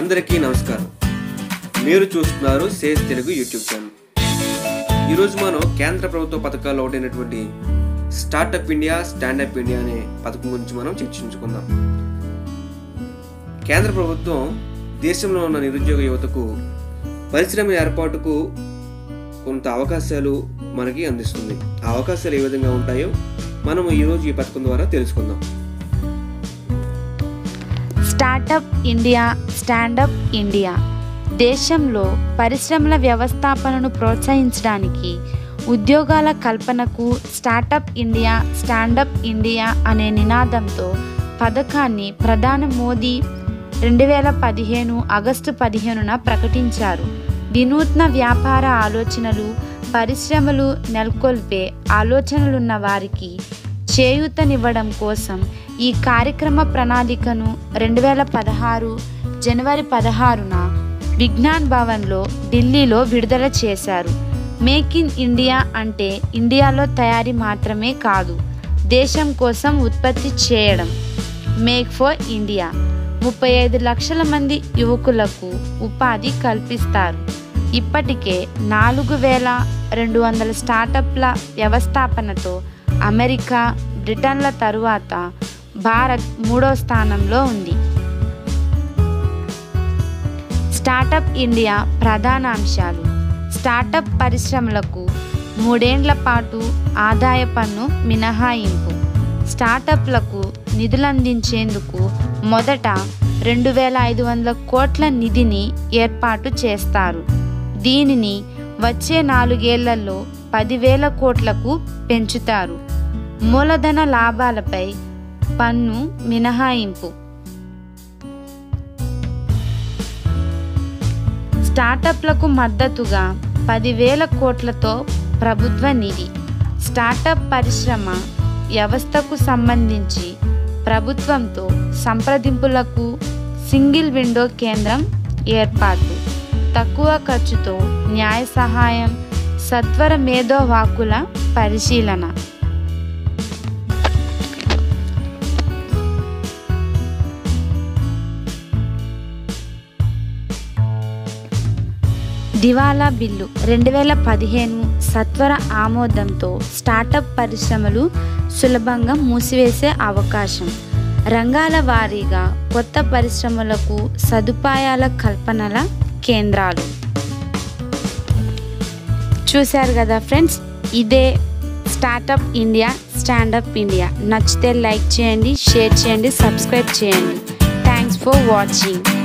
అందరికీ నమస్కారం. మీరు చూస్తున్నారు సేస్ తెలుగు యూట్యూబ్ ఛానల్. ఈరోజు మనం కేంద్ర ప్రభుత్వ పథకాల్లో ఒకటైనటువంటి స్టార్టప్ ఇండియా స్టాండప్ ఇండియా అనే పథకం గురించి మనం చర్చించుకుందాం. కేంద్ర ప్రభుత్వం దేశంలో ఉన్న నిరుద్యోగ యువతకు పరిశ్రమ ఏర్పాటుకు కొంత అవకాశాలు మనకి అందిస్తుంది. ఆ అవకాశాలు ఏ విధంగా ఉంటాయో మనం ఈరోజు ఈ పథకం ద్వారా తెలుసుకుందాం. Startup India standup India. దేశంలో పరిశ్రమల వ్యవస్థాపనను ప్రోత్సహించడానికి ఉద్యోగాల కల్పనకు స్టార్టప్ ఇండియా స్టాండప్ ఇండియా అనే నినాదంతో పథకాన్ని ప్రధాని మోదీ రెండు వేల పదిహేను ఆగస్టు పదిహేనున ప్రకటించారు. వినూత్న వ్యాపార ఆలోచనలు పరిశ్రమలు నెలకొల్పే ఆలోచనలున్న వారికి చేయూతనివ్వడం కోసం ఈ కార్యక్రమ ప్రణాళికను రెండు వేల పదహారు జనవరి పదహారున విజ్ఞాన్ భవన్లో ఢిల్లీలో విడుదల చేశారు. మేక్ ఇన్ ఇండియా అంటే ఇండియాలో తయారీ మాత్రమే కాదు దేశం కోసం ఉత్పత్తి చేయడం. Make for India. ముప్పై ఐదు లక్షల మంది యువకులకు ఉపాధి కల్పిస్తారు. ఇప్పటికే నాలుగు వేల రెండు వందల స్టార్టప్ల వ్యవస్థాపనతో అమెరికా బ్రిటన్ల తరువాత భారత్ మూడో స్థానంలో ఉంది. స్టార్టప్ ఇండియా ప్రధాన అంశాలు. స్టార్టప్ పరిశ్రమలకు మూడేండ్ల పాటు ఆదాయ పన్ను మినహాయింపు. స్టార్టప్లకు నిధులందించేందుకు మొదట రెండు వేల ఐదు వందల కోట్ల నిధిని ఏర్పాటు చేస్తారు. దీనిని వచ్చే నాలుగేళ్ళలో పదివేల కోట్లకు పెంచుతారు. మూలధన లాభాలపై పన్ను మినహాయింపు. స్టార్టప్లకు మద్దతుగా పదివేల కోట్లతో ప్రభుత్వ నిధి. స్టార్టప్ పరిశ్రమ వ్యవస్థకు సంబంధించి ప్రభుత్వంతో సంప్రదింపులకు సింగిల్ విండో కేంద్రం ఏర్పాటు. తక్కువ ఖర్చుతో న్యాయ సహాయం సత్వర మేధోవాకుల పరిశీలన. దివాలా బిల్లు. రెండు వేల పదిహేను సత్వర ఆమోదంతో స్టార్టప్ పరిశ్రమలు సులభంగా మూసివేసే అవకాశం. రంగాల వారీగా కొత్త పరిశ్రమలకు సదుపాయాల కల్పనల కేంద్రాలు. చూశారు కదా ఫ్రెండ్స్? ఇదే స్టార్టప్ ఇండియా స్టాండప్ ఇండియా. నచ్చితే లైక్ చేయండి షేర్ చేయండి సబ్స్క్రైబ్ చేయండి. Thanks for watching.